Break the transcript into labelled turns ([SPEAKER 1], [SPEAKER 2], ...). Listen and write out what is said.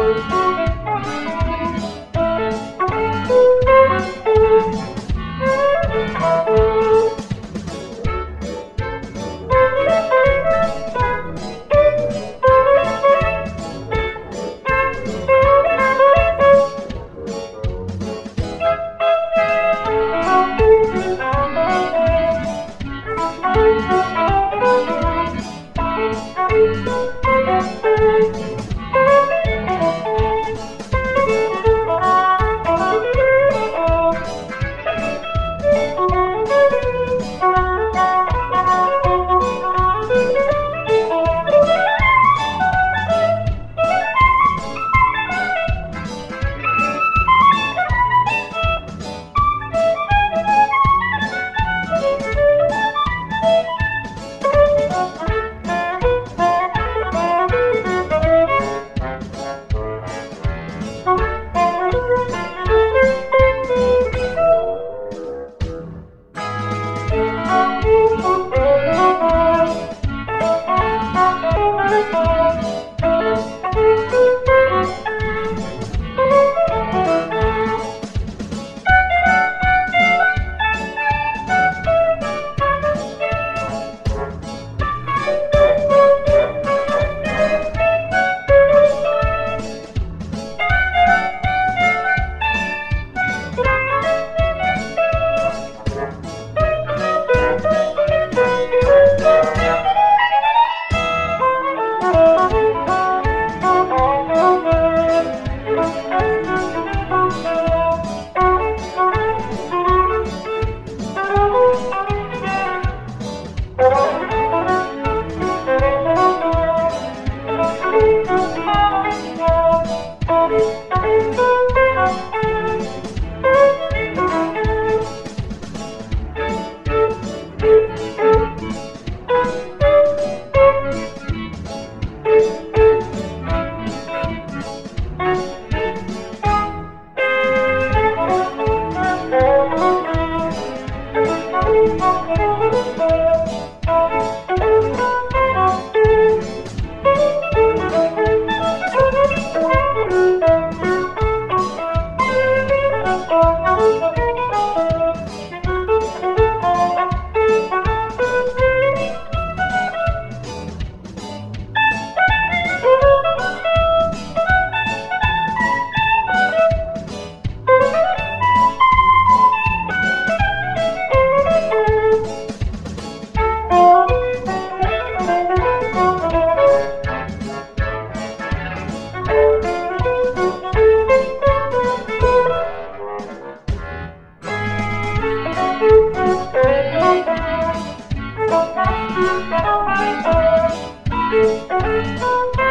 [SPEAKER 1] Thank you. Música